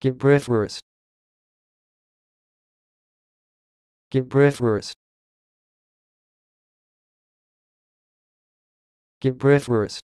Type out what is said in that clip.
Get breath first. Get breath first. Get breath first.